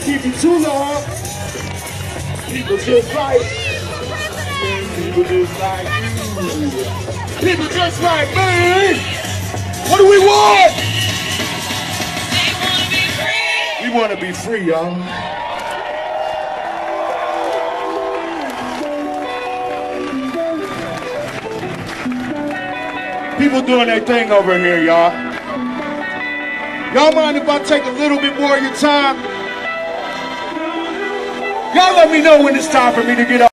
keep you too long. People just like People just like you. People just like me. What do we want? We want to be free, y'all. People doing their thing over here, y'all. Y'all mind if I take a little bit more of your time? Y'all let me know when it's time for me to get up.